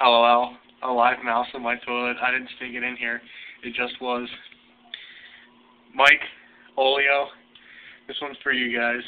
LOL. A live mouse in my toilet. I didn't stick it in here. It just was. Mike, Olio, this one's for you guys.